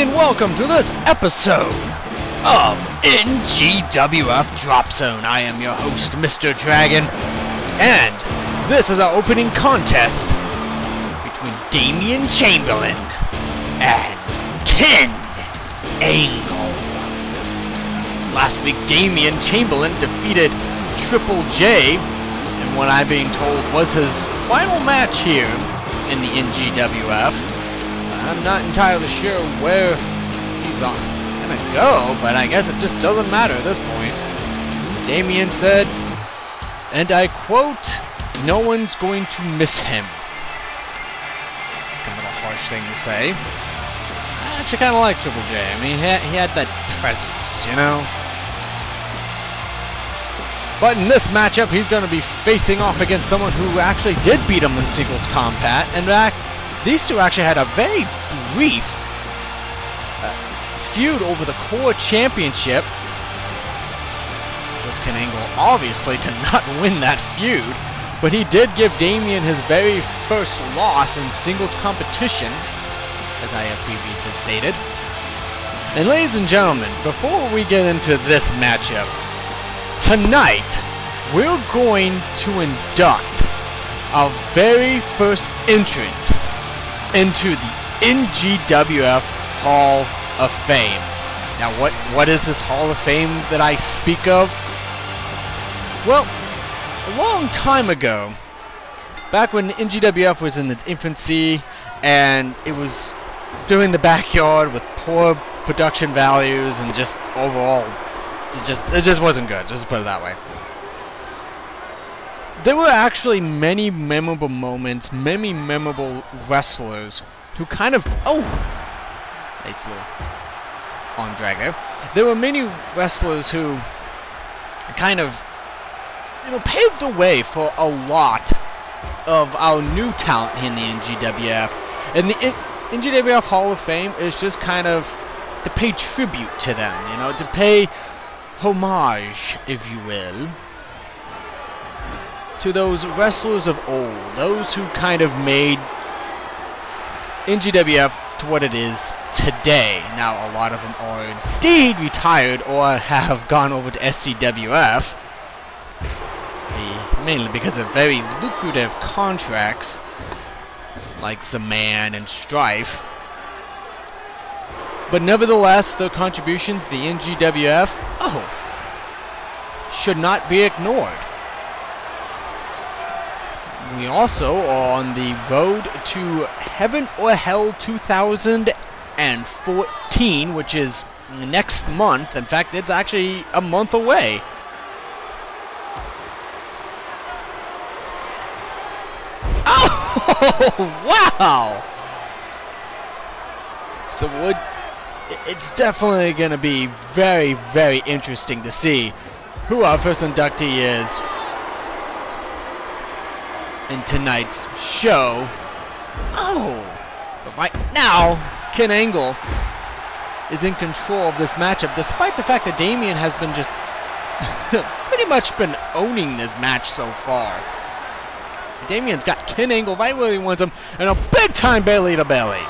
and welcome to this episode of NGWF Drop Zone. I am your host, Mr. Dragon, and this is our opening contest between Damien Chamberlain and Ken Angle. Last week, Damien Chamberlain defeated Triple J in what I'm being told was his final match here in the NGWF. I'm not entirely sure where he's on gonna go, but I guess it just doesn't matter at this point. Damien said, and I quote, no one's going to miss him. It's kind of a harsh thing to say. I actually kind of like Triple J. I mean, he had, that presence, you know? But in this matchup, he's going to be facing off against someone who actually did beat him in singles combat. And back, these two actually had a very brief uh, feud over the core championship. Was Ken Angle obviously to not win that feud, but he did give Damien his very first loss in singles competition, as I have previously stated. And ladies and gentlemen, before we get into this matchup, tonight we're going to induct our very first entrant into the NGWF Hall of Fame. Now, what what is this Hall of Fame that I speak of? Well, a long time ago, back when NGWF was in its infancy, and it was doing the backyard with poor production values and just overall, it just it just wasn't good. Just put it that way. There were actually many memorable moments, many memorable wrestlers who kind of oh, nice little on drag there. There were many wrestlers who kind of you know paved the way for a lot of our new talent in the NGWF, and the NGWF Hall of Fame is just kind of to pay tribute to them, you know, to pay homage, if you will to those wrestlers of old, those who kind of made NGWF to what it is today. Now, a lot of them are indeed retired or have gone over to SCWF, mainly because of very lucrative contracts like Zaman and Strife. But nevertheless, their contributions the NGWF, oh, should not be ignored. We also are on the road to Heaven or Hell 2014, which is next month. In fact, it's actually a month away. Oh, wow! So would it's definitely going to be very, very interesting to see who our first inductee is in tonight's show. Oh! But right now, Ken Angle is in control of this matchup, despite the fact that Damien has been just pretty much been owning this match so far. Damien's got Ken Angle right where he wants him, and a big-time belly to belly.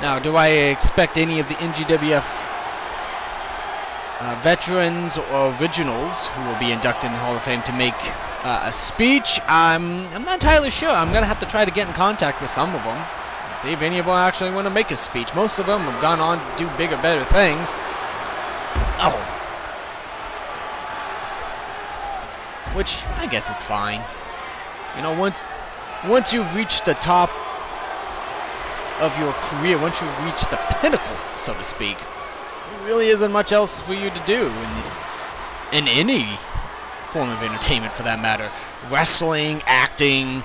Now, do I expect any of the NGWF uh, veterans or originals who will be inducted in the Hall of Fame to make uh, a speech. I'm, I'm not entirely sure. I'm going to have to try to get in contact with some of them and see if any of them actually want to make a speech. Most of them have gone on to do bigger, better things. Oh. Which, I guess it's fine. You know, once, once you've reached the top of your career, once you reach the pinnacle, so to speak, really isn't much else for you to do in, in any form of entertainment for that matter. Wrestling, acting,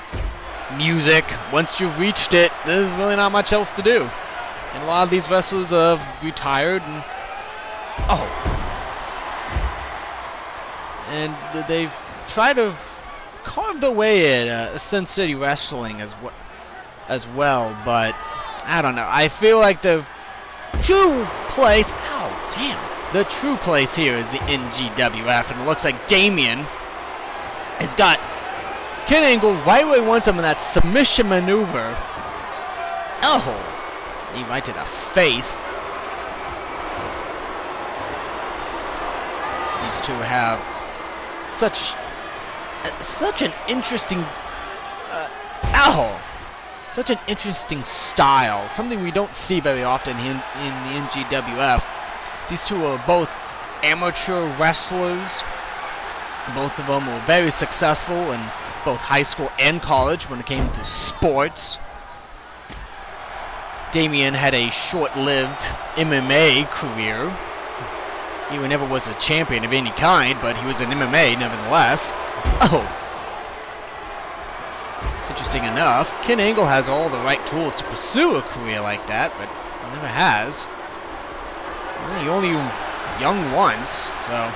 music, once you've reached it, there's really not much else to do. And a lot of these wrestlers have retired and... Oh. And they've tried to carve their way in uh, Sin City Wrestling as, well, as well, but I don't know. I feel like the true place oh Damn. The true place here is the NGWF, and it looks like Damien has got Ken Angle right where he wants him in that submission maneuver. Oh! Knee right to the face. These two have such uh, such an interesting uh, ow such an interesting style something we don't see very often in, in the NGWF these two are both amateur wrestlers both of them were very successful in both high school and college when it came to sports Damien had a short-lived MMA career. He never was a champion of any kind, but he was an MMA nevertheless. Oh! Interesting enough, Ken Angle has all the right tools to pursue a career like that, but never has. He only young once, so...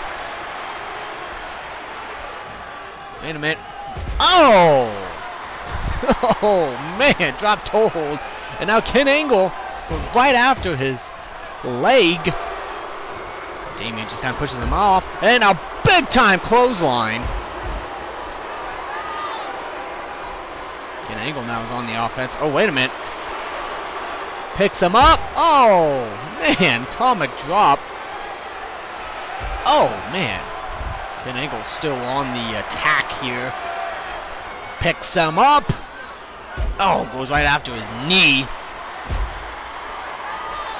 Wait a minute. Oh! Oh, man, dropped hold. And now Ken Angle, right after his leg. Damien just kind of pushes him off. And a big time clothesline. Angle now is on the offense. Oh, wait a minute. Picks him up. Oh, man. Atomic drop. Oh, man. Ken Angle still on the attack here. Picks him up. Oh, goes right after his knee.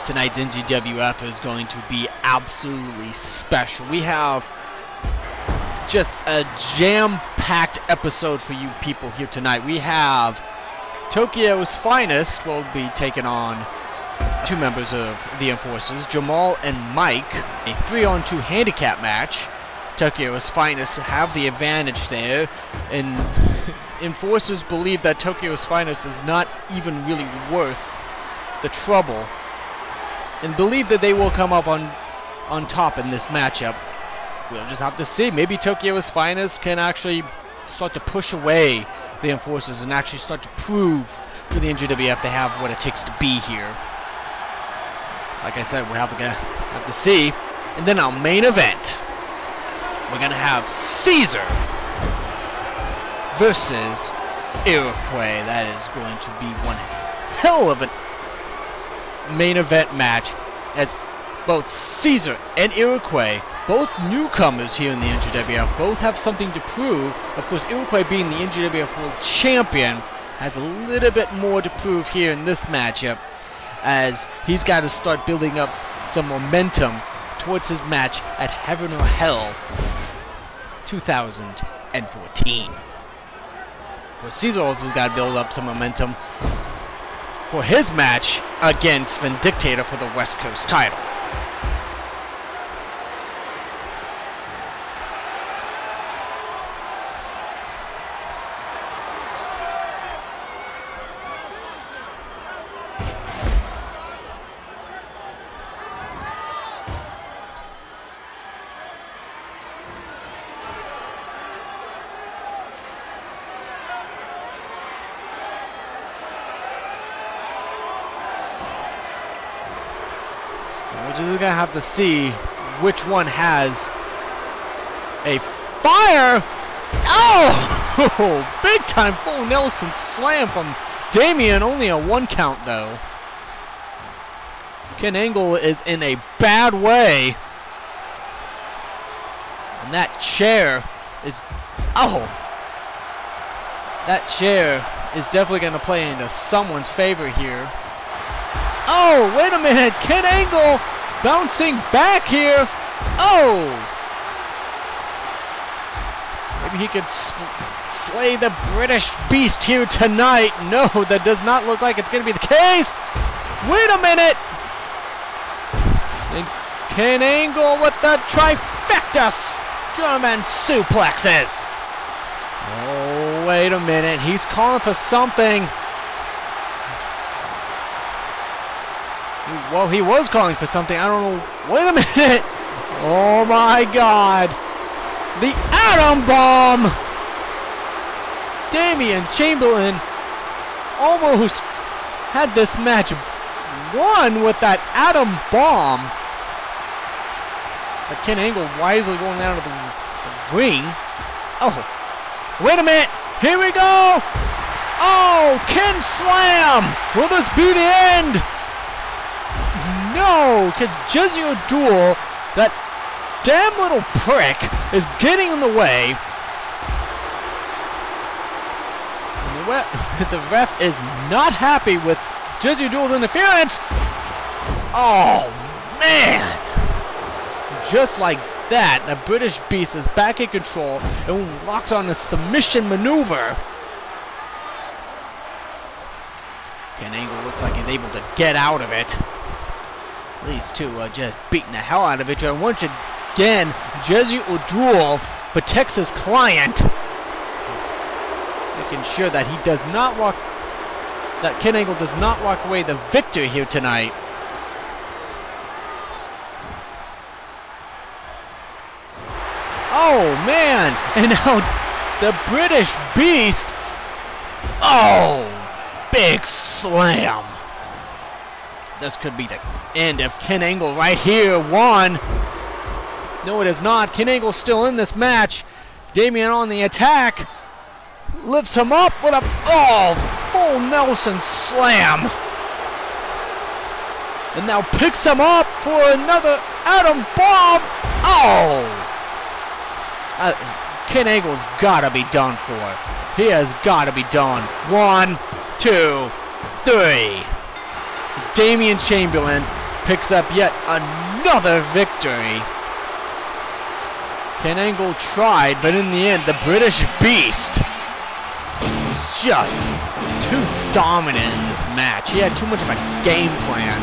Tonight's NGWF is going to be absolutely special. We have just a jam-packed episode for you people here tonight. We have Tokyo's Finest will be taking on two members of the Enforcers, Jamal and Mike, a three-on-two handicap match. Tokyo's Finest have the advantage there, and enforcers believe that Tokyo's Finest is not even really worth the trouble and believe that they will come up on on top in this matchup. We'll just have to see. Maybe Tokyo's Finest can actually start to push away the enforcers and actually start to prove to the NGWF they have what it takes to be here. Like I said, we have to have to see. And then our main event, we're gonna have Caesar versus Iroquois. That is going to be one hell of a main event match as both Caesar and Iroquois, both newcomers here in the NGWF, both have something to prove. Of course, Iroquois being the NGWF World Champion has a little bit more to prove here in this matchup as he's got to start building up some momentum towards his match at Heaven or Hell 2014. Well, Caesar also has got to build up some momentum for his match against Vindictator for the West Coast title. Have to see which one has a fire. Oh, big time full Nelson slam from Damien. Only a one count though. Ken Angle is in a bad way. And that chair is, oh, that chair is definitely going to play into someone's favor here. Oh, wait a minute. Ken Angle bouncing back here. Oh. Maybe he could slay the British beast here tonight. No, that does not look like it's going to be the case. Wait a minute. And Ken Angle with the trifecta German suplexes. Oh, wait a minute. He's calling for something. Well, he was calling for something. I don't know. Wait a minute. Oh my god. The Atom Bomb. Damien Chamberlain almost had this match won with that Atom Bomb. But Ken Angle wisely going out of the, the ring. Oh, wait a minute. Here we go! Oh, Ken Slam! Will this be the end? No, because Jezzy Odul, that damn little prick, is getting in the way. And the, ref, the ref is not happy with Jezzy Odul's interference. Oh, man! Just like that, the British Beast is back in control and locks on a submission maneuver. Ken Angle looks like he's able to get out of it. These two are just beating the hell out of each other. Once again, Jezzy Odul protects his client, making sure that he does not walk, that Ken Angle does not walk away the victor here tonight. Oh man! And now the British Beast. Oh, big slam. This could be the end of Ken Angle right here. One. No, it is not. Ken Angle's still in this match. Damien on the attack. Lifts him up with a oh full Nelson slam. And now picks him up for another Atom Bomb. Oh! Uh, Ken Angle's gotta be done for. He has gotta be done. One, two, three. Damien Chamberlain picks up yet another victory. Ken Angle tried, but in the end, the British Beast was just too dominant in this match. He had too much of a game plan.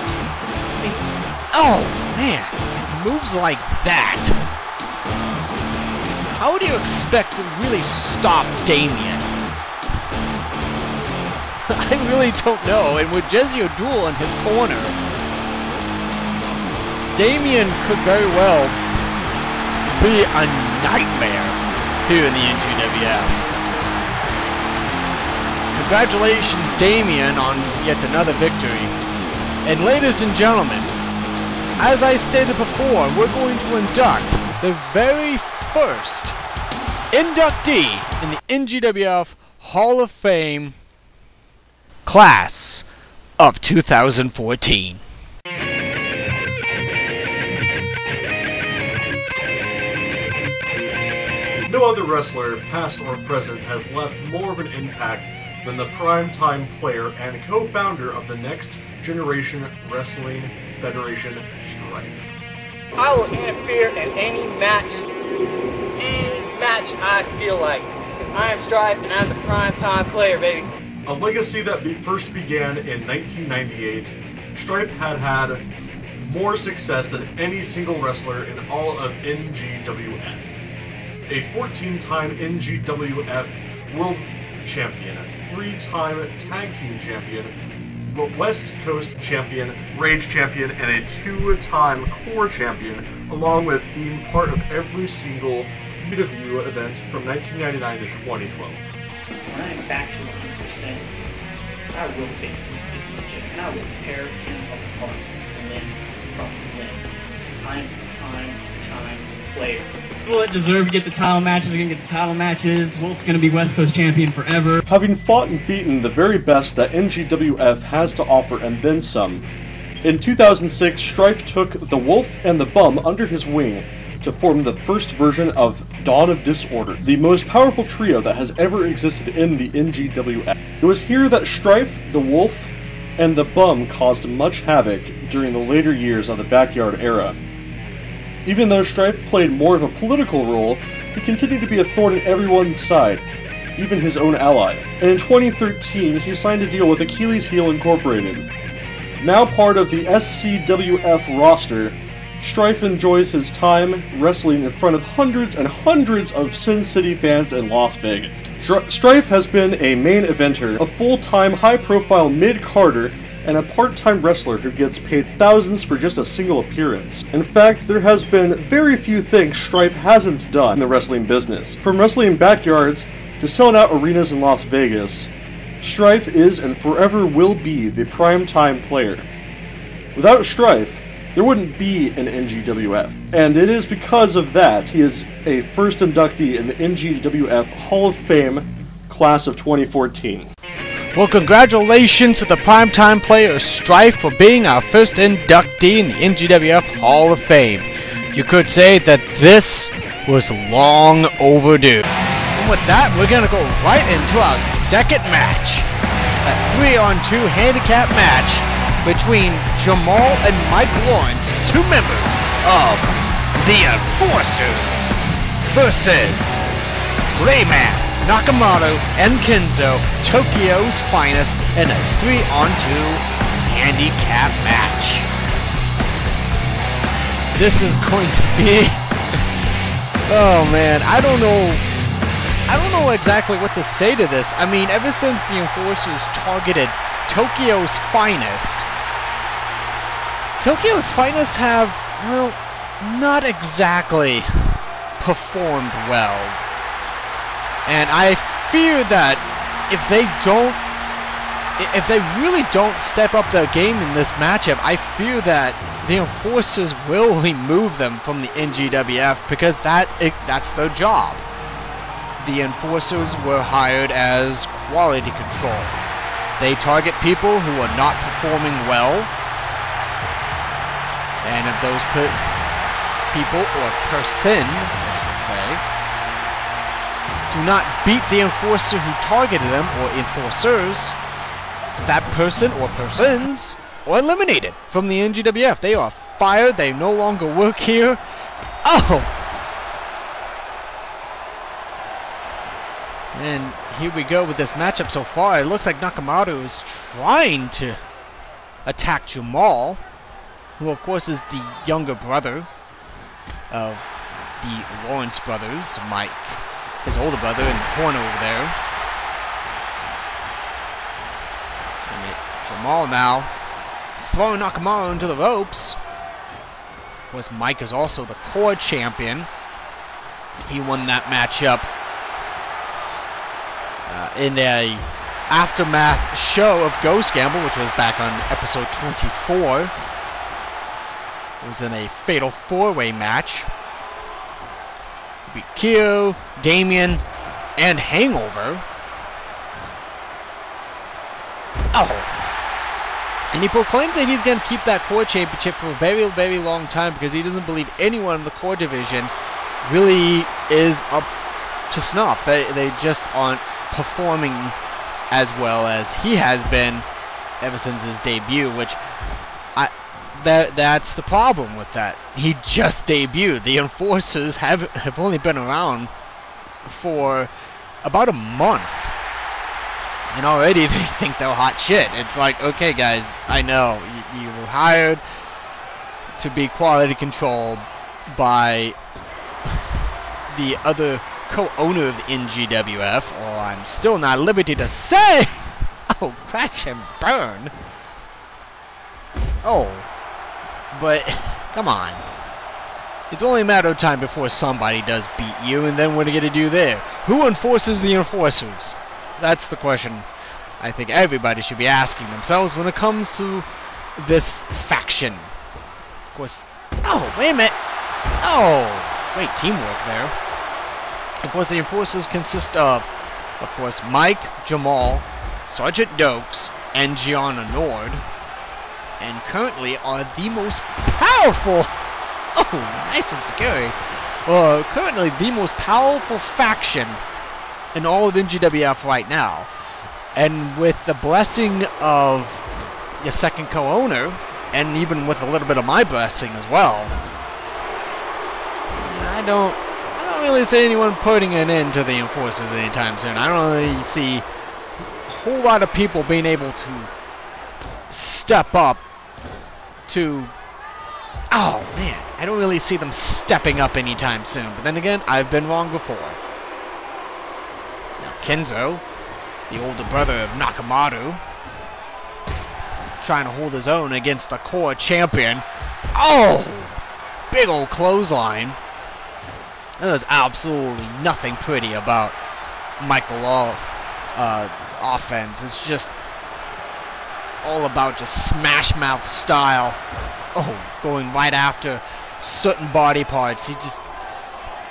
I mean, oh, man. Moves like that. How do you expect to really stop Damien? I really don't know. And with Jezzy Odul in his corner, Damien could very well be a nightmare here in the NGWF. Congratulations, Damien, on yet another victory. And ladies and gentlemen, as I stated before, we're going to induct the very first inductee in the NGWF Hall of Fame class of 2014. No other wrestler, past or present, has left more of an impact than the primetime player and co-founder of the Next Generation Wrestling Federation, Strife. I will interfere in any match, any match I feel like. Because I am Strife and I'm the primetime player, baby. A legacy that first began in 1998, Strife had had more success than any single wrestler in all of NGWF. A 14 time NGWF World Champion, three time Tag Team Champion, West Coast Champion, Rage Champion, and a two time Core Champion, along with being part of every single View event from 1999 to 2012. when I'm back to 100%, I will face Mystic Ninja and I will tear him apart limb from limb. Because I'm a time time player. People that deserve to get the title matches are going to get the title matches. Wolf's going to be West Coast champion forever. Having fought and beaten the very best that NGWF has to offer and then some, in 2006, Strife took the Wolf and the Bum under his wing to form the first version of Dawn of Disorder, the most powerful trio that has ever existed in the NGWF. It was here that Strife, the Wolf, and the Bum caused much havoc during the later years of the Backyard era. Even though Strife played more of a political role, he continued to be a thorn in everyone's side, even his own ally. And in 2013, he signed a deal with Achilles Heal Incorporated. Now part of the SCWF roster, Strife enjoys his time wrestling in front of hundreds and hundreds of Sin City fans in Las Vegas. Stri- Strife has been a main eventer, a full-time high-profile mid-carder, and a part-time wrestler who gets paid thousands for just a single appearance. In fact, there has been very few things Strife hasn't done in the wrestling business. From wrestling backyards to selling out arenas in Las Vegas, Strife is and forever will be the prime time player. Without Strife, there wouldn't be an NGWF. And it is because of that he is a first inductee in the NGWF Hall of Fame class of 2014. Well, congratulations to the primetime player Strife for being our first inductee in the NGWF Hall of Fame. You could say that this was long overdue. And with that, we're gonna go right into our second match. A three on two handicap match between Jamal and Mike Lawrence, two members of the Enforcers, versus Rayman, Nakamoto, and Kenzo, Tokyo's finest, in a three on two handicap match. This is going to be. oh man, I don't know. I don't know exactly what to say to this. I mean, ever since the Enforcers targeted Tokyo's finest, Tokyo's finest have, well, not exactly performed well. And I fear that if they don't, if they really don't step up their game in this matchup, I fear that the Enforcers will remove them from the NGWF because that i that's their job. The Enforcers were hired as quality control. They target people who are not performing well, and if those people or person, I should say, do not beat the enforcer who targeted them or enforcers, that person or persons are eliminated from the NGWF. They are fired. They no longer work here. Oh! And here we go with this matchup so far. It looks like Nakamoto is trying to attack Jamal, who of course is the younger brother of the Lawrence brothers, Mike, his older brother in the corner over there. Jamal now throwing Nakamoto into the ropes. Of course, Mike is also the core champion. He won that matchup uh, in a aftermath show of Ghost Gamble, which was back on episode 24. It was in a fatal four-way match. Beat Kyo, Damien, and Hangover. Oh. And he proclaims that he's going to keep that core championship for a very, very long time because he doesn't believe anyone in the core division really is up to snuff. They, they just aren't performing as well as he has been ever since his debut, which that that's the problem with that. He just debuted. The enforcers have have only been around for about a month. And already they think they're hot shit. It's like, okay guys, I know you, you were hired to be quality control by the other co-owner of the NGWF, or I'm still not at liberty to say. Oh, crash and burn. Oh, but come on. It's only a matter of time before somebody does beat you, and then what are you gonna do there? Who enforces the enforcers? That's the question I think everybody should be asking themselves when it comes to this faction. Of course. Oh, wait a minute. Oh, great teamwork there. Of course, the enforcers consist of, of course, Mike, Jamal, Sergeant Dokes, and Gianna Nord, and currently are the most powerful. Oh, nice and scary. Uh, currently the most powerful faction in all of NGWF right now, and with the blessing of the second co-owner, and even with a little bit of my blessing as well. I don't I don't really see anyone putting an end to the enforcers anytime soon. I don't really see a whole lot of people being able to step up to Oh man, I don't really see them stepping up anytime soon. But then again, I've been wrong before. Now Kenzo, the older brother of Nakamoto, trying to hold his own against the core champion. Oh! Big old clothesline. There's absolutely nothing pretty about Mike DeLaw's uh, offense. It's just all about just smash mouth style. Oh, going right after certain body parts. He just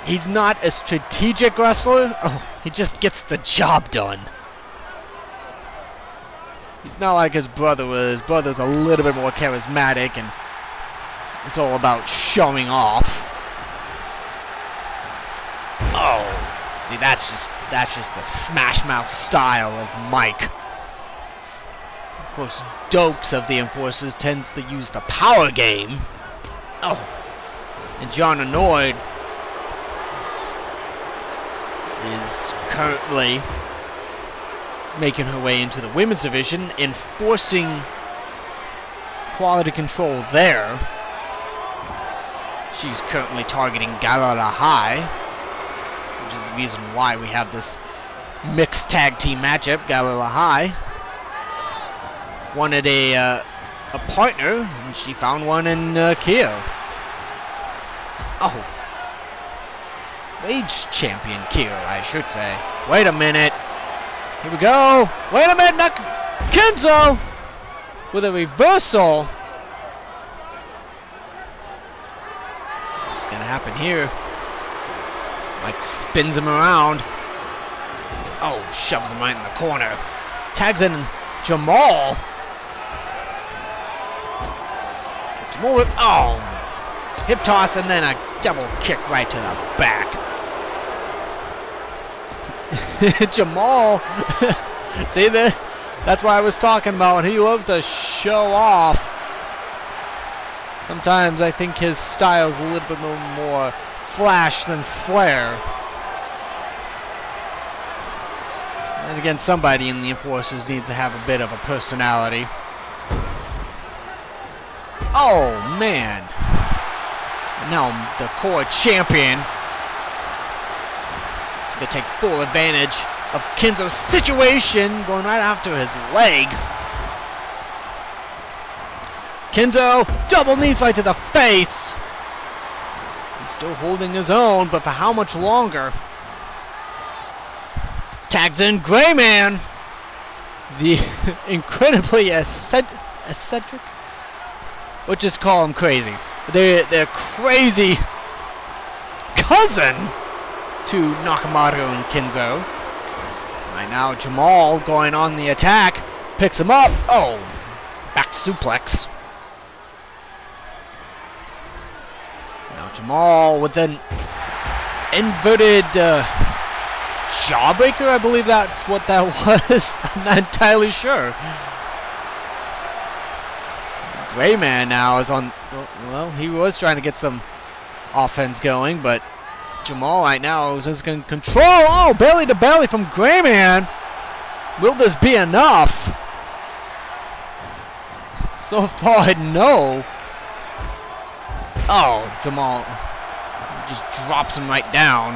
he's not a strategic wrestler. Oh, he just gets the job done. He's not like his brother was. His brother's a little bit more charismatic and it's all about showing off. Oh, see that's just that's just the smash mouth style of Mike. Of course, Dokes of the Enforcers tends to use the power game. Oh, and Gianna Nord is currently making her way into the women's division, enforcing quality control there. She's currently targeting Galala High, which is the reason why we have this mixed tag team matchup. Galala High wanted a uh, a partner, and she found one in uh, Keo. Oh, Wage champion Keo, I should say. Wait a minute. Here we go. Wait a minute, Nak Kenzo with a reversal. What's gonna happen here? Mike spins him around. Oh, shoves him right in the corner. Tags in Jamal. Jamal with, oh, hip toss and then a double kick right to the back. Jamal, see that? That's what I was talking about. He loves to show off. Sometimes I think his style's a little bit more flash than flair. And again, somebody in the Enforcers needs to have a bit of a personality. Oh, man. Now I'm the core champion is going to take full advantage of Kenzo's situation, going right after his leg. Kenzo, double knees right to the face. He's still holding his own, but for how much longer? Tags in Grayman. The incredibly eccentric, we'll just call him crazy. They're, they're crazy cousin to Nakamoto and Kenzo. Right now, Jamal going on the attack. Picks him up. Oh, back suplex. Now Jamal with an inverted uh, jawbreaker, I believe that's what that was. I'm not entirely sure. Grayman now is on. Well, he was trying to get some offense going, but Jamal right now is just going to control. Oh, belly to belly from Grayman. Will this be enough? So far, no. Oh, Jamal just drops him right down.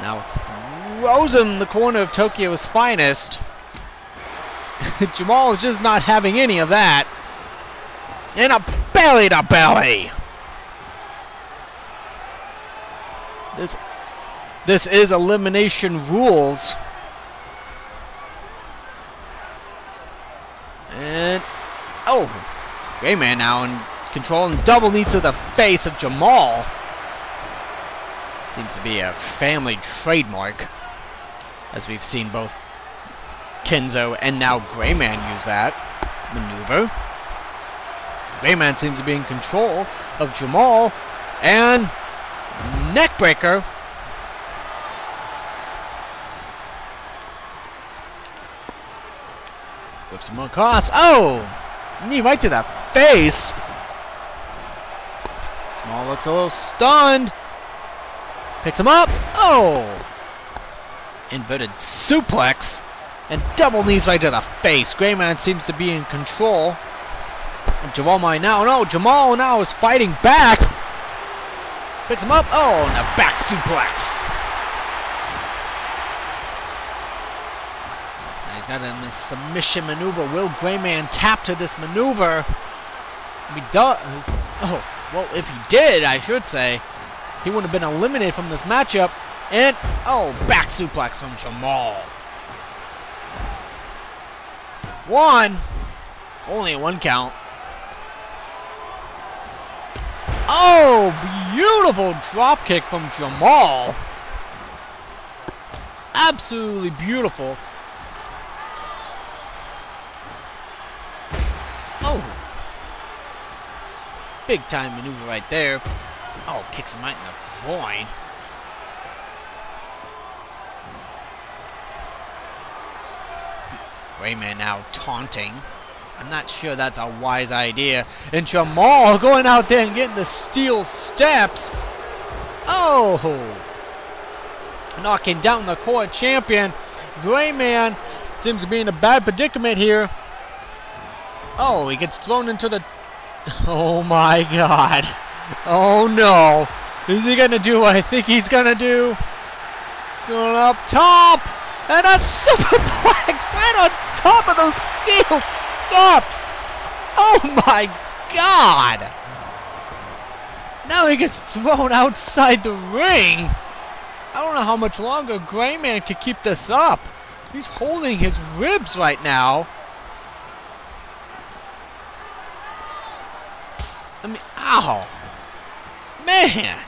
Now throws him the corner of Tokyo's finest. Jamal is just not having any of that. And a belly to belly. This this is elimination rules. And oh, Grayman now in control and double knee to the face of Jamal. Seems to be a family trademark, as we've seen both Kenzo and now Grayman use that maneuver. Grayman seems to be in control of Jamal, and neckbreaker. Whips him across. Oh! Knee right to the face. Jamal looks a little stunned. Picks him up. Oh! Inverted suplex. And double knees right to the face. Grayman seems to be in control. And Jamal might now. No, Jamal now is fighting back. Picks him up. Oh, and a back suplex. Now he's got a submission maneuver. Will Grayman tap to this maneuver? If he does. Oh, well, if he did, I should say, he wouldn't have been eliminated from this matchup. And, oh, back suplex from Jamal. One. Only one count. Oh, beautiful drop kick from Jamal. Absolutely beautiful. Oh. Big time maneuver right there. Oh, kicks him right in the groin. Rayman now taunting. I'm not sure that's a wise idea. And Jamal going out there and getting the steel steps. Oh! Knocking down the core champion. Grayman seems to be in a bad predicament here. Oh, he gets thrown into the... Oh my god. Oh no. Is he gonna do what I think he's gonna do? He's going up top! And a superplex top of those steel steps! Oh my god! Now he gets thrown outside the ring! I don't know how much longer Grayman can keep this up. He's holding his ribs right now. I mean, ow! Man!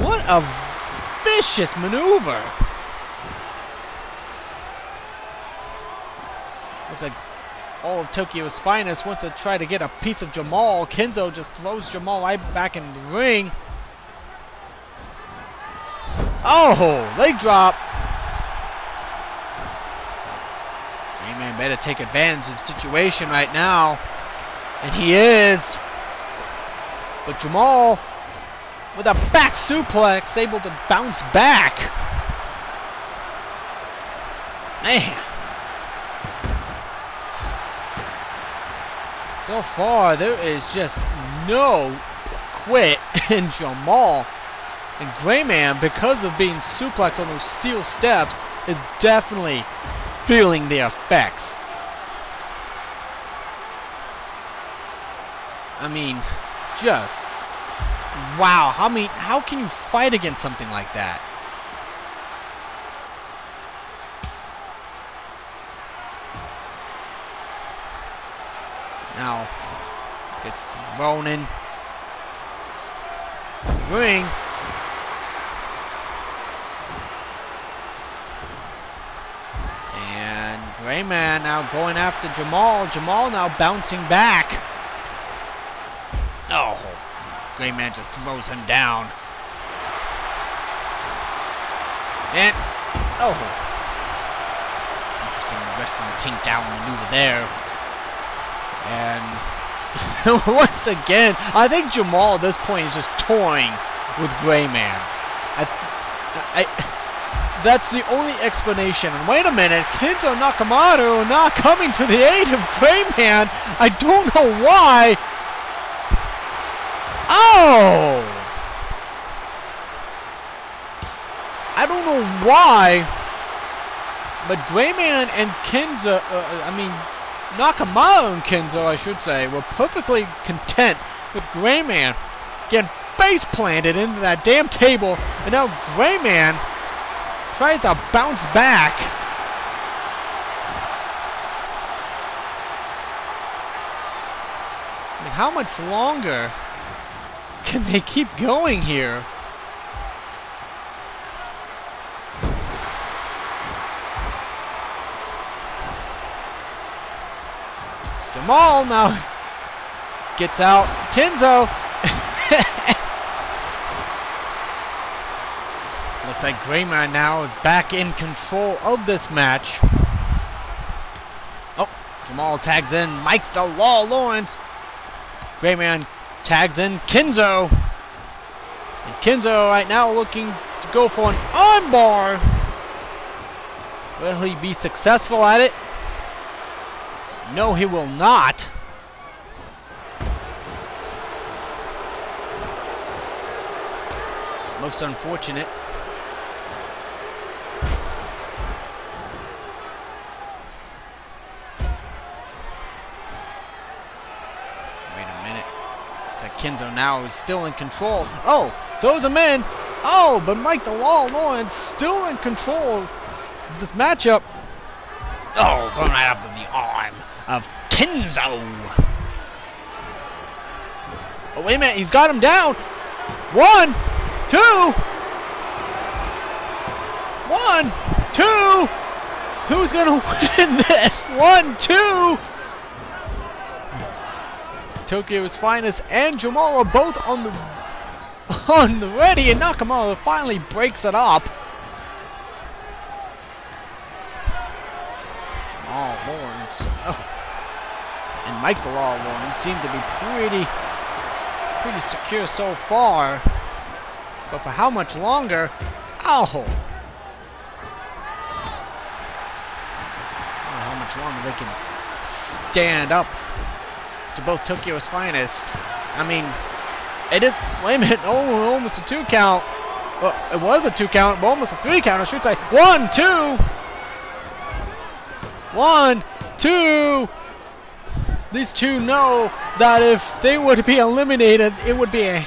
What a vicious maneuver! Looks like all of Tokyo's finest wants to try to get a piece of Jamal. Kenzo just throws Jamal right back in the ring. Oh, leg drop. Rayman better take advantage of the situation right now. And he is. But Jamal, with a back suplex, able to bounce back. Man. So far, there is just no quit in Jamal. And Grayman, because of being suplexed on those steel steps, is definitely feeling the effects. I mean, just wow. How many? How can you fight against something like that? Now in ring. And Grayman now going after Jamal. Jamal now bouncing back. Oh, Grayman just throws him down. And, oh, interesting wrestling tink down maneuver there. And once again, I think Jamal at this point is just toying with Grayman. I, I, that's the only explanation. And wait a minute, Kenzo Nakamoto not coming to the aid of Grayman. I don't know why. Oh! I don't know why, but Grayman and Kenzo, uh, I mean, Nakamoto and Kenzo, I should say, were perfectly content with Grayman getting face planted into that damn table, and now Grayman tries to bounce back. I mean, how much longer can they keep going here? Jamal now gets out. Kenzo. Looks like Grayman now is back in control of this match. Oh, Jamal tags in Mike the Law Lawrence. Grayman tags in Kenzo. And Kenzo right now looking to go for an armbar. Will he be successful at it? No, he will not. Most unfortunate. Wait a minute. Looks like Kenzo now is still in control. Oh, throws him in. Oh, but Mike the Law Lawrence still in control of this matchup. Oh, going right after the arm of Kenzo. Oh, wait a minute. He's got him down. One, two. One, two. Who's going to win this? One, two. Tokyo's finest and Jamal are both on the on the ready, and Nakamura finally breaks it up. Jamal Lawrence. Oh. And Mike the Law Lawrence seem to be pretty pretty secure so far. But for how much longer? Oh! how much longer they can stand up to both Tokyo's finest. I mean, it is. Wait a minute. Oh, almost a two count. Well, it was a two count, but almost a three count. I should say one, two, one, two. These two know that if they were to be eliminated, it would be a.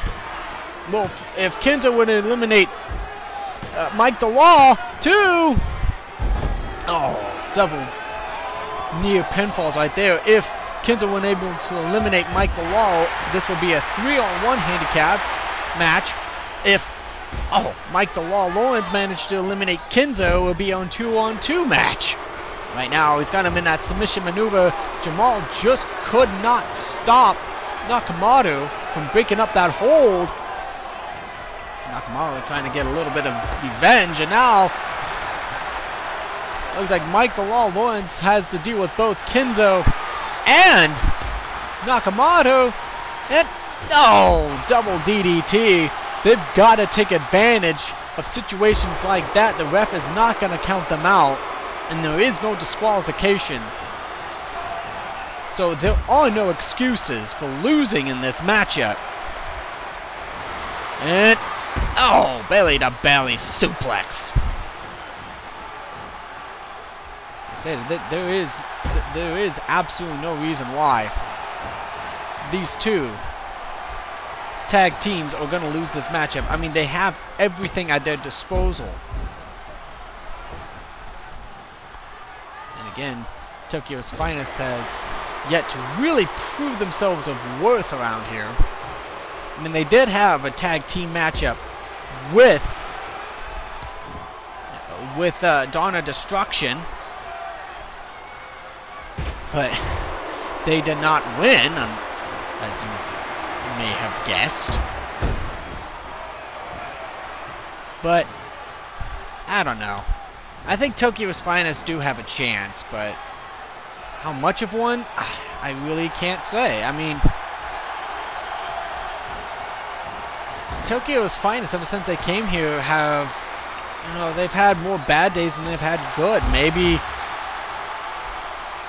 Well, if Kenzo would eliminate uh, Mike the Law, two. Oh, several near pinfalls right there. If Kenzo were able to eliminate Mike the Law, this would be a three-on-one handicap match. If oh Mike the Law Lawrence managed to eliminate Kenzo, it would be on two-on-two match. Right now, he's got him in that submission maneuver. Jamal just could not stop Nakamura from breaking up that hold. Nakamura trying to get a little bit of revenge, and now looks like Mike the Law Lawrence has to deal with both Kenzo and Nakamura. And oh, double DDT. They've got to take advantage of situations like that. The ref is not going to count them out and there is no disqualification. So there are no excuses for losing in this matchup. And, oh, belly to belly suplex. There is, there is absolutely no reason why these two tag teams are going to lose this matchup. I mean, they have everything at their disposal. Again, Tokyo's finest has yet to really prove themselves of worth around here. I mean, they did have a tag team matchup with with uh, of Destruction, but they did not win, um, as you may have guessed. But I don't know. I think Tokyo's finest do have a chance, but how much of one? I really can't say. I mean, Tokyo's finest ever since they came here have, you know, they've had more bad days than they've had good. Maybe,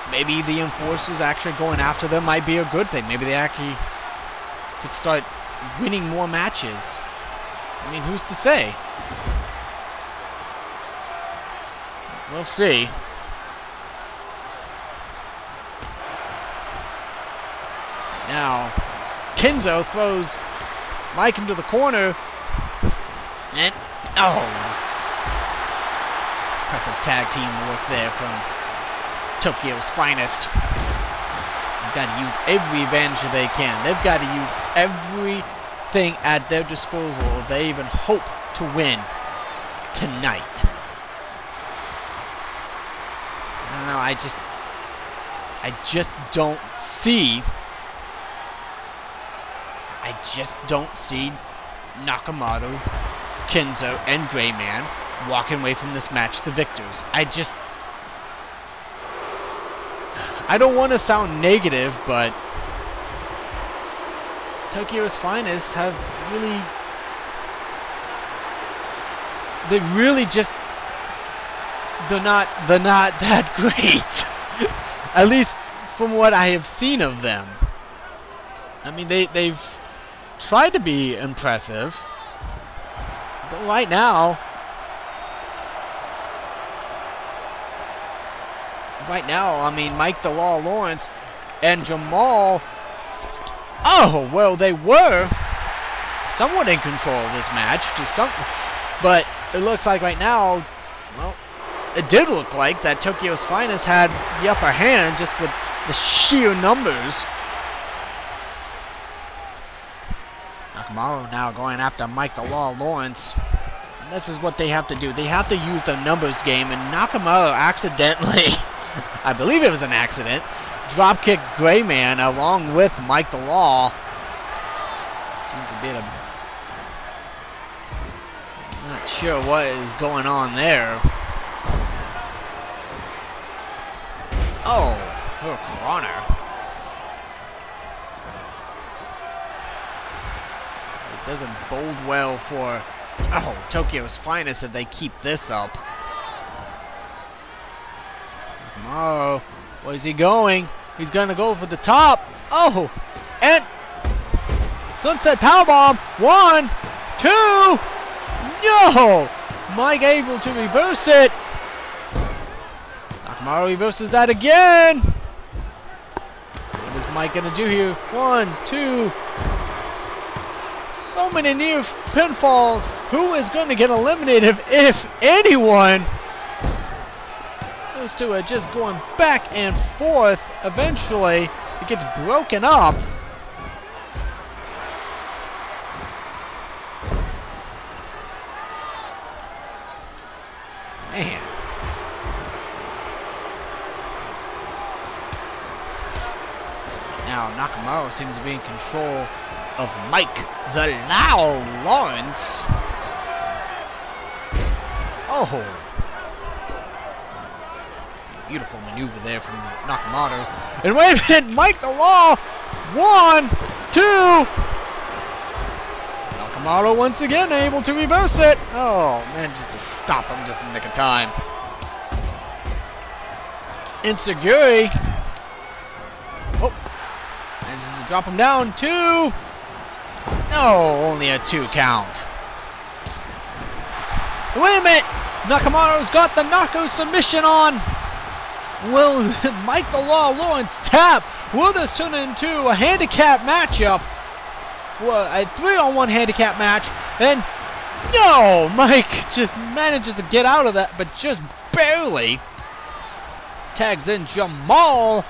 maybe the enforcers actually going after them might be a good thing. Maybe they actually could start winning more matches. I mean, who's to say? We'll see. Now, Kenzo throws Mike into the corner. And, oh. Impressive tag team work there from Tokyo's finest. They've got to use every advantage they can. They've got to use everything at their disposal if they even hope to win tonight. don't know. I just, I just don't see. I just don't see Nakamura, Kenzo, and Grayman walking away from this match the victors. I just, I don't want to sound negative, but Tokyo's finest have really, they really just they're not they're not that great. At least from what I have seen of them. I mean they they've tried to be impressive. But right now Right now, I mean Mike the Law Lawrence and Jamal Oh, well they were somewhat in control of this match to some but it looks like right now well it did look like that Tokyo's Finest had the upper hand just with the sheer numbers. Nakamura now going after Mike the Law Lawrence. And this is what they have to do. They have to use the numbers game, and Nakamura accidentally, I believe it was an accident, dropkick Grayman along with Mike the Law. Seems a bit of not sure what is going on there. Oh, her corner. This doesn't bode well for oh Tokyo's finest if they keep this up. Tomorrow, where's he going? He's gonna go for the top. Oh, and sunset powerbomb. One, two. No! Mike able to reverse it. Nakamura reverses that again. What is Mike going to do here? One, two. So many near pinfalls. Who is going to get eliminated if anyone? Those two are just going back and forth. Eventually, it gets broken up. Man. Now Nakamura seems to be in control of Mike the Law Lawrence. Oh. Beautiful maneuver there from Nakamura. And wait a minute, Mike the Law. One, two. Nakamura once again able to reverse it. Oh, manages to stop him just in the nick of time. Insecurity. Oh. Manages to drop him down. Two. No, only a two count. Wait a minute. Nakamura's got the knockout submission on. Will Mike the Law Lawrence tap? Will this turn into a handicap matchup? Well, a three-on-one handicap match, and no, Mike just manages to get out of that, but just barely. Tags in Jamal.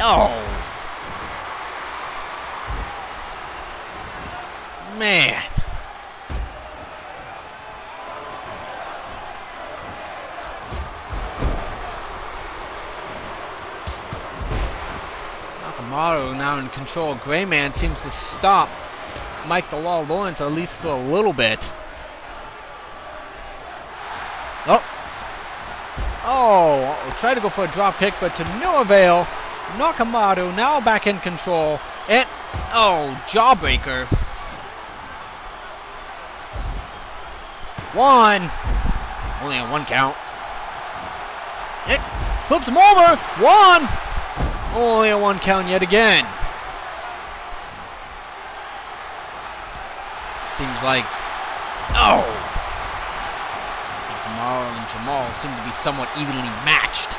Oh. Man. Nakamura now in control. Grayman seems to stop Mike the Law Lawrence at least for a little bit. Oh. Oh, tried to go for a drop kick, but to no avail. Nakamura now back in control. And, oh, jawbreaker. One. Only on one count. It flips him over. One. Only a one count yet again. Seems like, oh, Nakamura and Jamal seem to be somewhat evenly matched.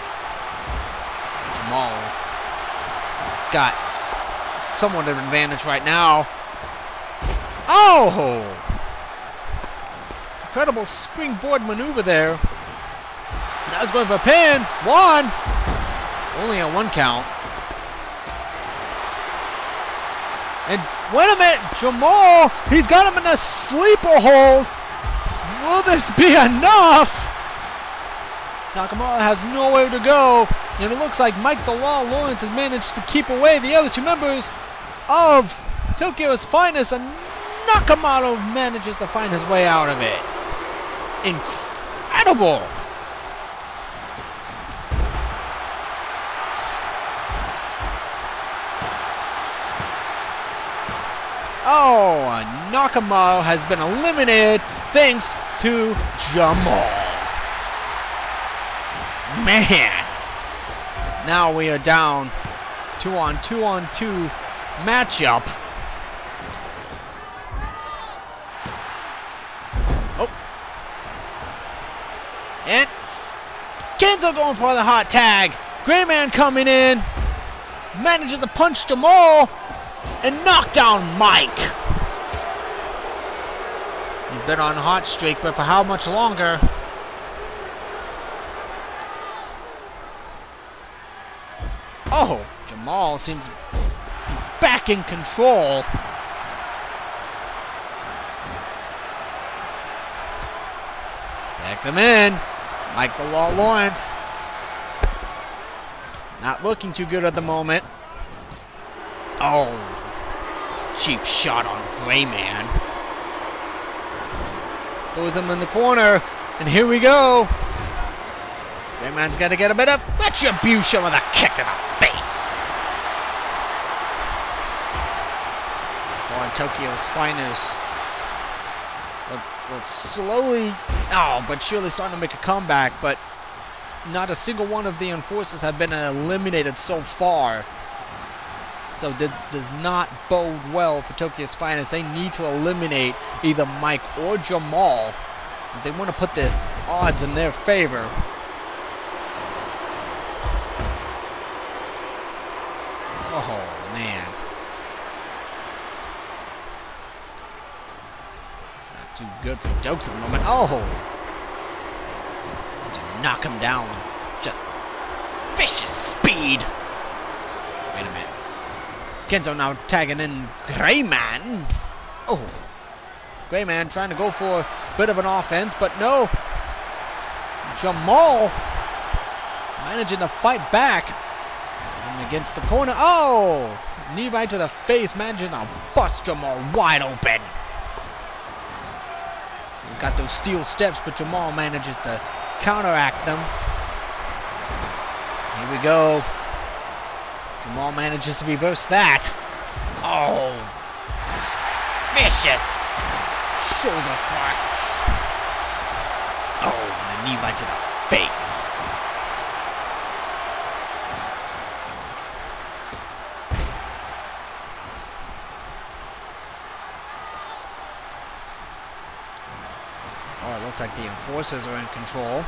Jamal has got somewhat of an advantage right now. Oh! Incredible springboard maneuver there. Now he's going for a pin. One. Only a one count. And wait a minute, Jamal, he's got him in a sleeper hold. Will this be enough? Nakamura has nowhere to go, and it looks like Mike the Law Lawrence has managed to keep away the other two members of Tokyo's finest, and Nakamura manages to find his way out of it. Incredible! Oh, Nakamura has been eliminated thanks to Jamal. Man. Now we are down two on two on two matchup. Kenzo going for the hot tag. Grayman coming in. Manages to punch Jamal. And knock down Mike. He's been on a hot streak, but for how much longer? Oh, Jamal seems back in control. Tags him in. Mike the Law Lawrence. Not looking too good at the moment. Oh. Cheap shot on Grayman. Throws him in the corner. And here we go. Grayman's got to get a bit of retribution with a kick to the face. On Tokyo's finest. Will slowly, oh, but surely starting to make a comeback, but not a single one of the enforcers have been eliminated so far. So that does not bode well for Tokyo's finest. They need to eliminate either Mike or Jamal. They want to put the odds in their favor. Oh, man. Not too good for Dokes at the moment. Oh! To knock him down. Just vicious speed. Wait a minute. Kenzo now tagging in Grayman. Oh. Grayman trying to go for a bit of an offense, but no. Jamal managing to fight back. Against the corner. Oh! Knee right to the face, managing to bust Jamal wide open. He's got those steel steps, but Jamal manages to counteract them. Here we go. Jamal manages to reverse that. Oh! Vicious! Shoulder thrusts. Oh, and a knee right to the face. Oh, it looks like the enforcers are in control.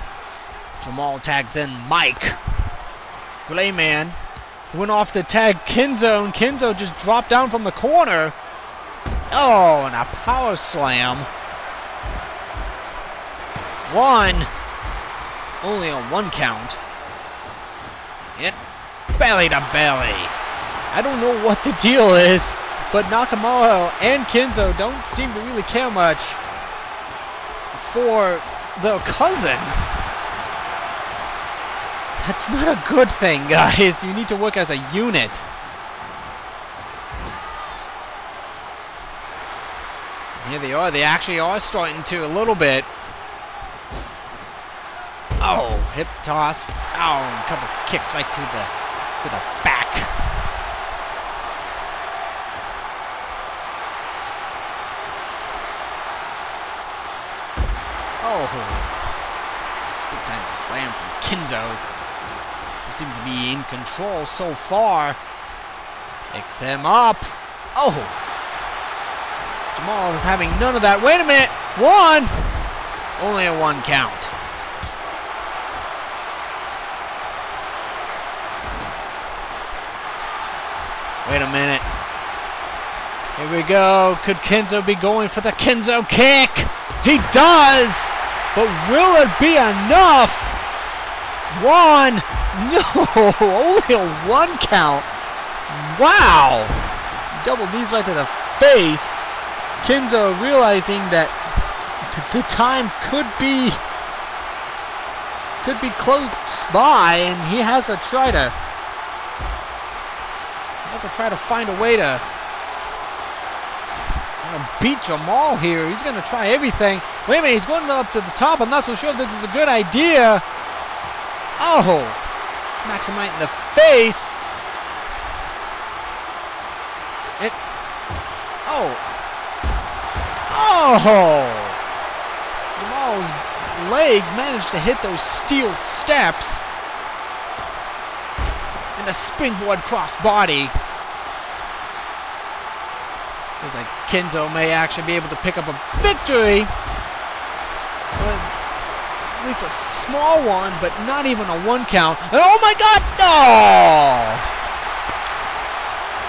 Jamal tags in Mike. Grayman went off to tag Kenzo, and Kenzo just dropped down from the corner. Oh, and a power slam. One. Only a one count. And belly to belly. I don't know what the deal is, but Nakamura and Kenzo don't seem to really care much for the cousin. That's not a good thing, guys. You need to work as a unit. Here they are. They actually are starting to a little bit. Oh, hip toss. Oh, a couple kicks right to the to the back. Oh, big time slam from Kenzo. Who seems to be in control so far. Picks him up. Oh, Jamal is having none of that. Wait a minute. One. Only a one count. Wait a minute. Here we go. Could Kenzo be going for the Kenzo kick? He does. But will it be enough? One. No. Only a one count. Wow. Double knees right to the face. Kenzo realizing that the time could be could be close by, and he has to try to has to try to find a way to beat Jamal here. He's gonna try everything. Wait a minute, he's going up to the top. I'm not so sure if this is a good idea. Oh, smacks him right in the face. It. Oh, Oh! Jamal's legs managed to hit those steel steps. And a springboard cross body. Looks like Kenzo may actually be able to pick up a victory. At least a small one, but not even a one count. And oh my god, no!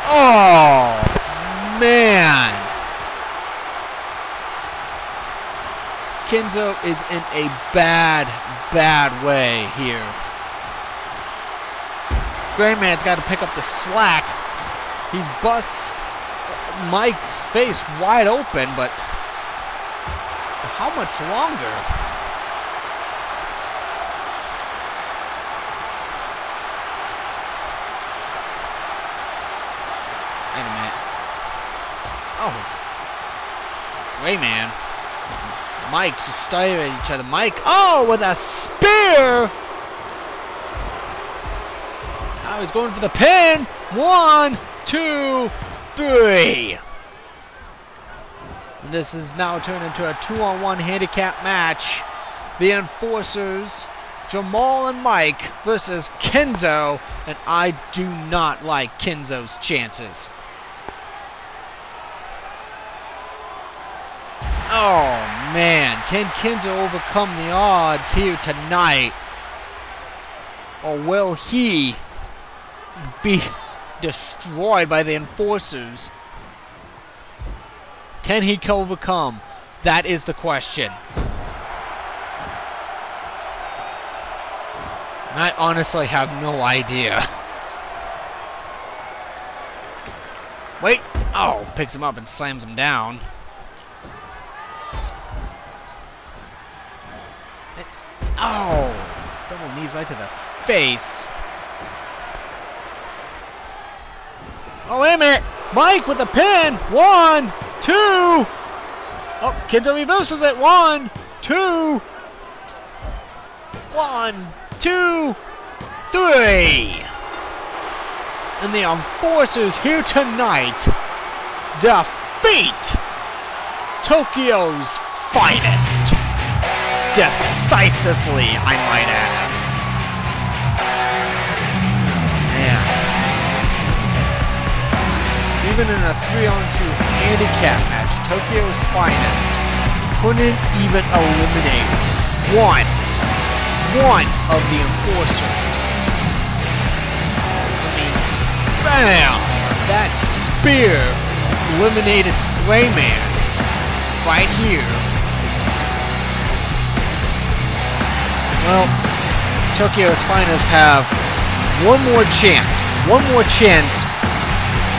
Oh, man. Kenzo is in a bad, bad way here. Grayman's got to pick up the slack. He's busts Mike's face wide open, but how much longer? Wait a minute. Oh. Rayman. Mike just stare at each other. Mike, oh, with a spear! Now he's going for the pin. One, two, three. This is now turned into a two-on-one handicap match. The Enforcers, Jamal and Mike versus Kenzo, and I do not like Kenzo's chances. Oh man, can Kenzo overcome the odds here tonight? Or will he be destroyed by the enforcers? Can he overcome? That is the question. I honestly have no idea. Wait! Oh, picks him up and slams him down. Oh! Double knees right to the face. Oh, minute! Mike with the pin! One, two! Oh, Kenzo reverses it. One, two! One, two, three! And the Enforcers here tonight defeat Tokyo's finest decisively, I might add. Oh, man. Even in a 3-on-2 handicap match, Tokyo's finest couldn't even eliminate one, one of the enforcers. I mean, bam! That spear eliminated Rayman right here Well, Tokyo's finest have one more chance, one more chance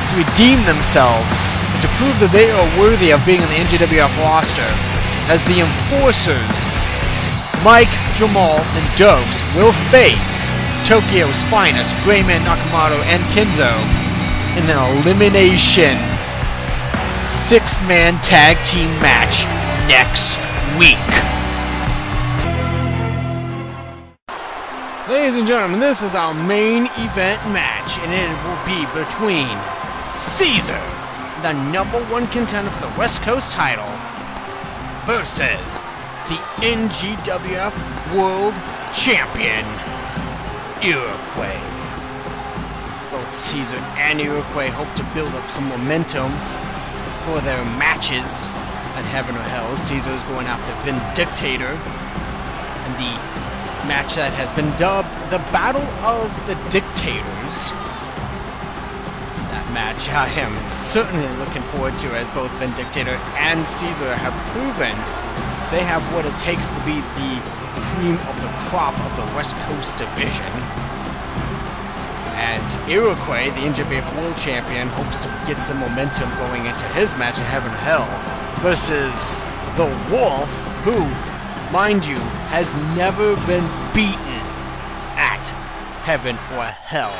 to redeem themselves, to prove that they are worthy of being in the NGWF roster, as the Enforcers, Mike, Jamal, and Dokes will face Tokyo's finest, Grayman Nakamoto and Kenzo, in an elimination six-man tag team match next week. Ladies and gentlemen, this is our main event match, and it will be between Caesar, the number one contender for the West Coast title, versus the NGWF World Champion, Iroquois. Both Caesar and Iroquois hope to build up some momentum for their matches at Heaven or Hell. Caesar is going after Vindictator, and the match that has been dubbed the Battle of the Dictators. That match I am certainly looking forward to as both Vindictator and Caesar have proven they have what it takes to be the cream of the crop of the West Coast Division. And Iroquois, the NGWF World Champion, hopes to get some momentum going into his match in Heaven Hell versus the Wolf, who mind you, has never been beaten at heaven or hell.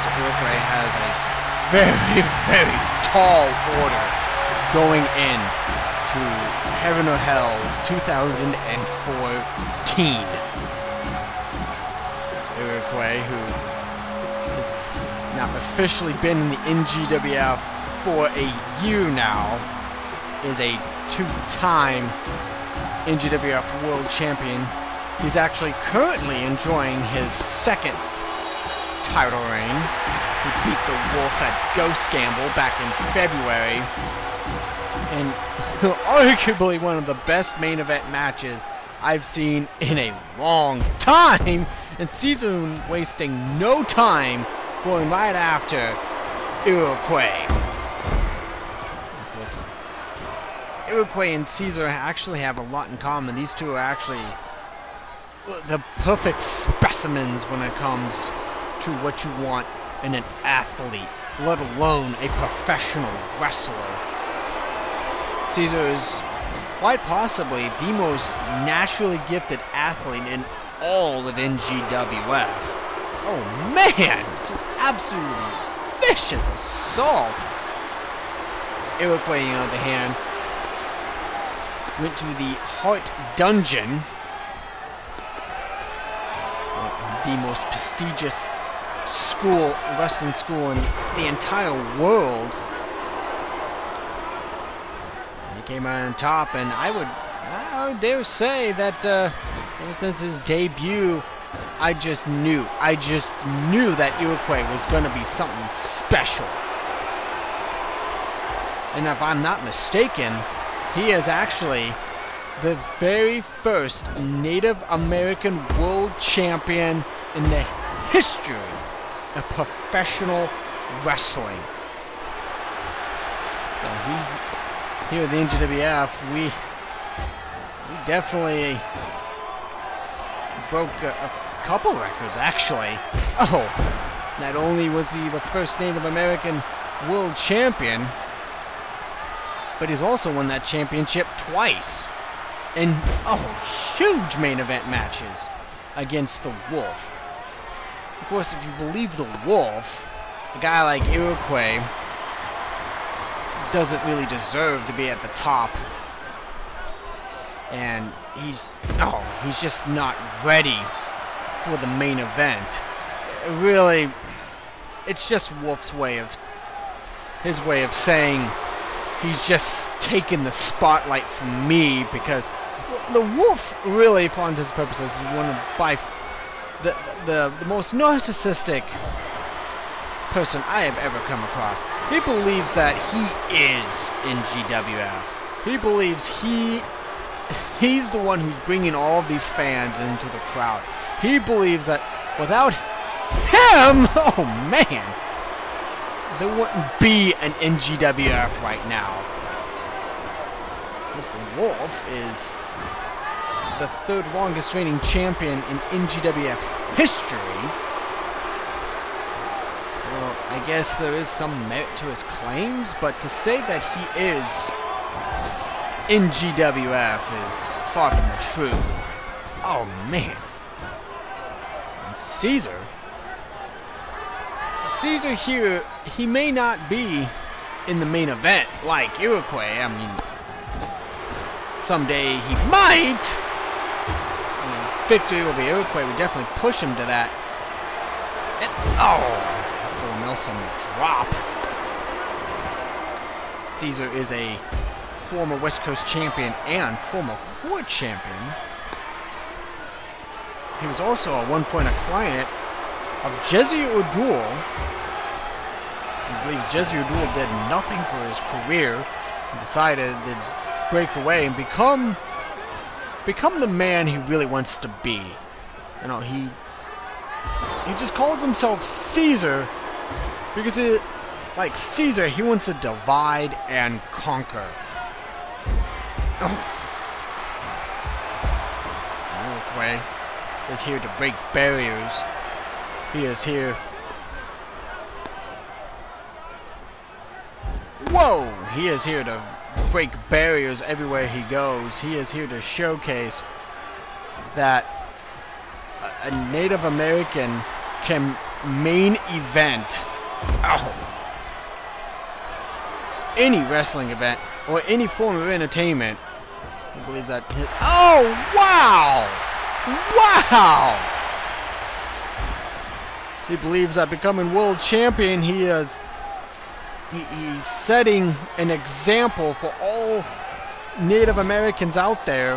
So Iroquois has a very, very tall order going in to Heaven or Hell 2014. Iroquois, who has now officially been in the NGWF for a year now, is a two-time NGWF World Champion. He's actually currently enjoying his second title reign. He beat the Wolf at Ghost Gamble back in February. And arguably one of the best main event matches I've seen in a long time. And Caesar wasting no time going right after Iroquois. Iroquois and Caesar actually have a lot in common. These two are actually the perfect specimens when it comes to what you want in an athlete, let alone a professional wrestler. Caesar is quite possibly the most naturally gifted athlete in all of NGWF. Oh man, just absolutely vicious assault. Iroquois, on the other hand, went to the Hart Dungeon, the most prestigious school, wrestling school in the entire world. He came out on top, and I would, I dare say that uh, since his debut, I just knew, I just knew that Iroquois was going to be something special. And if I'm not mistaken, he is actually the very first Native American world champion in the history of professional wrestling. So he's here at the NGWF. We we definitely broke a, a couple records, actually. Oh, not only was he the first Native American world champion, but he's also won that championship twice. In, oh, huge main event matches against the Wolf. Of course, if you believe the Wolf, a guy like Iroquois doesn't really deserve to be at the top. And he's, oh, he's just not ready for the main event. Really, it's just Wolf's way of, his way of saying, he's just taking the spotlight from me because the wolf really for all his purposes is one of by the, the the most narcissistic person I have ever come across. He believes that he is in GWF. He believes he he's the one who's bringing all of these fans into the crowd. He believes that without him, oh man, there wouldn't be an NGWF right now. Mr. Wolf is the third longest reigning champion in NGWF history. So I guess there is some merit to his claims, but to say that he is NGWF is far from the truth. Oh man. And Caesar Caesar here, he may not be in the main event like Iroquois. I mean, someday he might. victory over Iroquois would definitely push him to that. Oh, full Nelson drop. Caesar is a former West Coast champion and former Court champion. He was also at one point a client of Jezzy Odul. He believes Jezzy Odul did nothing for his career decided to break away and become become the man he really wants to be. You know, he he just calls himself Caesar because it like Caesar, he wants to divide and conquer. Oh. Is here to break barriers he is here. Whoa! He is here to break barriers everywhere he goes. He is here to showcase that a Native American can main event oh, any wrestling event or any form of entertainment. He believes that. Oh, wow! Wow! He believes that becoming world champion, he is he, he's setting an example for all Native Americans out there.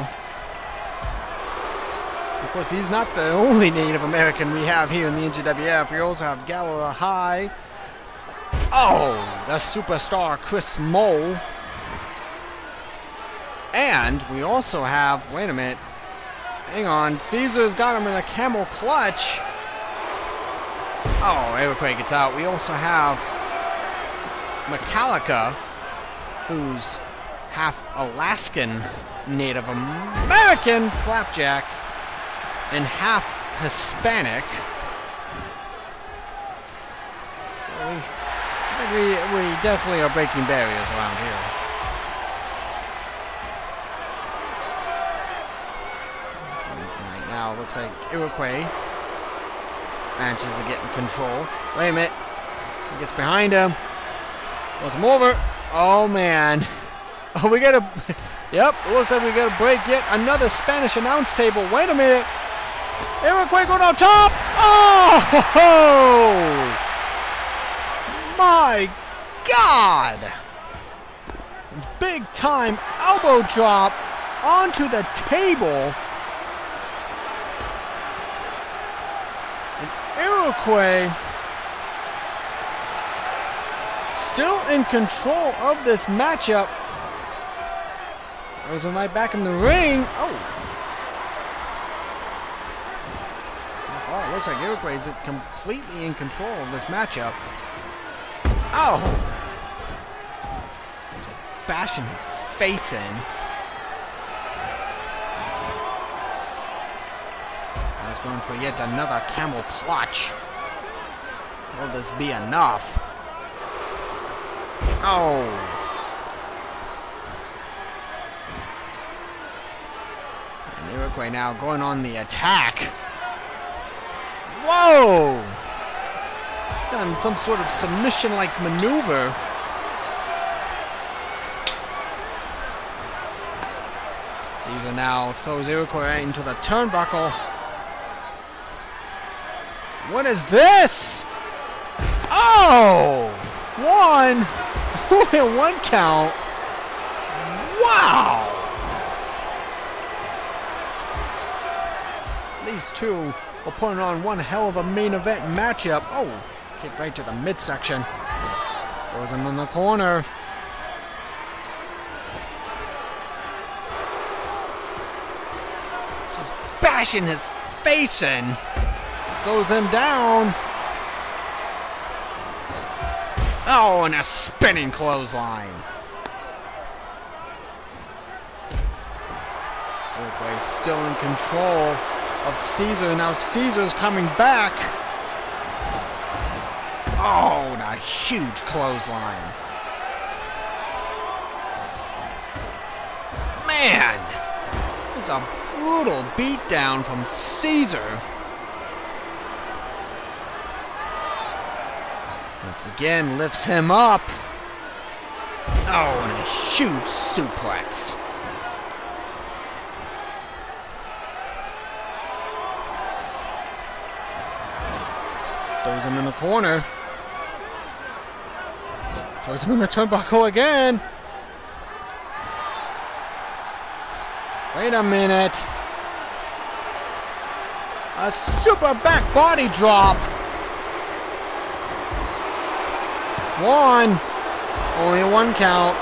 Of course, he's not the only Native American we have here in the NGWF. We also have Galileo High. Oh, the superstar Chris Mole. And we also have, wait a minute, hang on, Caesar's got him in a camel clutch. Oh, Iroquois gets out. We also have Metallica, who's half Alaskan Native American Flapjack. and half Hispanic. So we, we, we definitely are breaking barriers around here. Right now, looks like Iroquois manages to get in control. Wait a minute. He gets behind him. Wants him over. Oh, man. Oh, we got a... Yep, looks like we got to break yet another Spanish announce table. Wait a minute. Iroquois going on top. Oh! My God! Big time elbow drop onto the table. And Iroquois still in control of this matchup. Throws him right back in the ring. Oh! So far, it looks like Iroquois is completely in control of this matchup. Oh! Just bashing his face in. Going for yet another camel clutch. Will this be enough? Oh! And Iroquois now going on the attack. Whoa! He's done some sort of submission-like maneuver. Caesar now throws Iroquois into the turnbuckle. What is this? Oh! One! Only one count. Wow! These two are putting on one hell of a main event matchup. Oh, kick right to the midsection. Throws him in the corner. Just bashing his face in. Throws him down. Oh, and a spinning clothesline. Iroquois still in control of Caesar. Now Caesar's coming back. Oh, and a huge clothesline. Man, it's a brutal beatdown from Caesar. Once again, lifts him up. Oh, and a huge suplex. Throws him in the corner. Throws him in the turnbuckle again. Wait a minute. A super back body drop. One. Only a one count.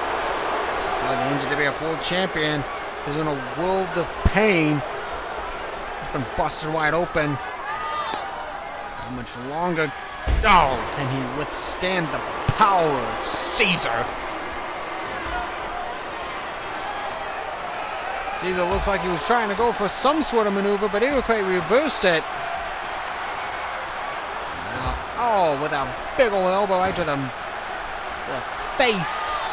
So the NGWF World Champion is in a world of pain. He's been busted wide open. How much longer? Oh, can he withstand the power of Caesar? Caesar looks like he was trying to go for some sort of maneuver, but Iroquois reversed it. Oh, with a big old elbow right to the, the face.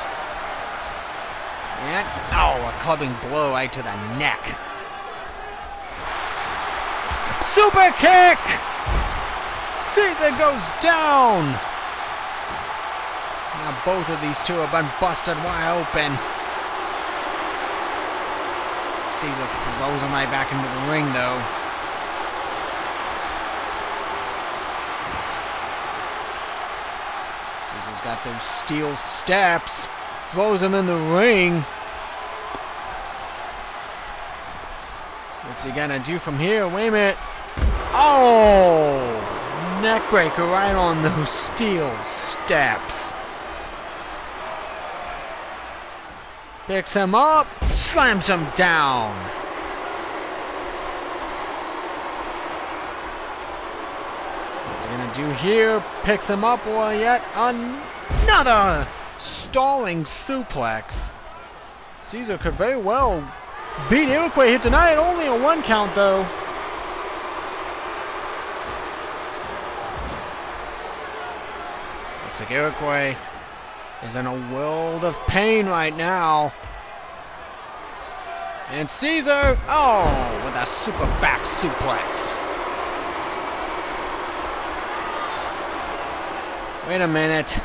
And, oh, a clubbing blow right to the neck. Super kick! Caesar goes down! Now both of these two have been busted wide open. Caesar throws him right back into the ring, though. Caesar's got those steel steps. Throws him in the ring. What's he gonna do from here? Wait a minute. Oh! Neckbreaker right on those steel steps. Picks him up, slams him down. What's he gonna do here? Picks him up, or yet Another stalling suplex. Caesar could very well beat Iroquois here tonight. Only a one count, though. Looks like Iroquois is in a world of pain right now. And Caesar, oh, with a super back suplex. Wait a minute.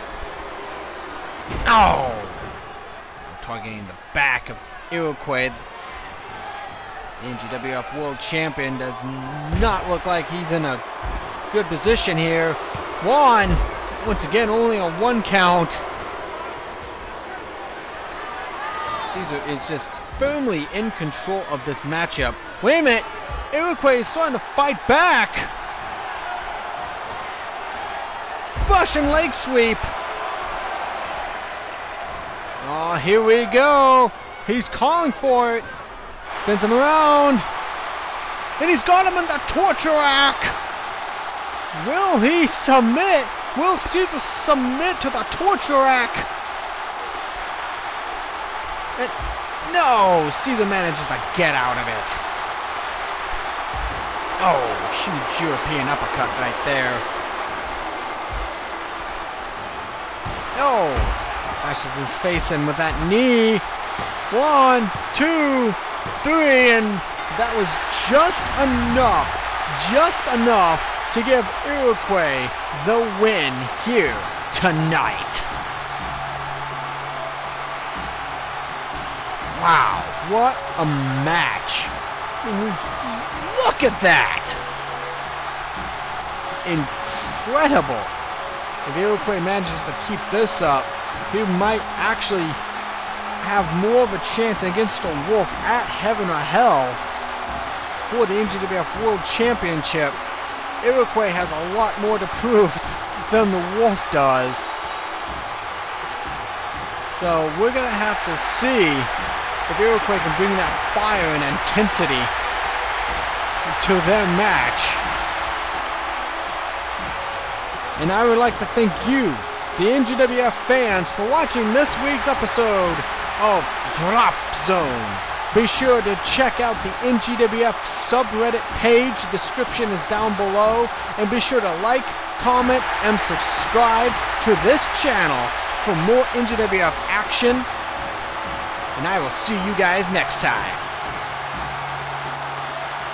Oh! Targeting the back of Iroquois. The NGWF World Champion does not look like he's in a good position here. One! Once again, only a one count. Caesar is just firmly in control of this matchup. Wait a minute! Iroquois is starting to fight back! Russian leg sweep! Oh, here we go! He's calling for it! Spins him around! And he's got him in the torture rack! Will he submit? Will Caesar submit to the torture rack? No! Caesar manages to get out of it. Oh, huge European uppercut right there. Oh! Bashes his face in with that knee. One, two, three, and that was just enough, just enough to give Iroquois the win here tonight. Wow, what a match! Look at that! Incredible! If Iroquois manages to keep this up, he might actually have more of a chance against the Wolf at Heaven or Hell for the NGWF World Championship. Iroquois has a lot more to prove than the Wolf does. So we're going to have to see if Iroquois can bring that fire and intensity to their match. And I would like to thank you, the NGWF fans, for watching this week's episode of Drop Zone. Be sure to check out the NGWF subreddit page. Description is down below. And be sure to like, comment, and subscribe to this channel for more NGWF action. And I will see you guys next time.